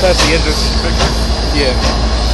That's the entrance. Yeah.